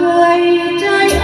người trái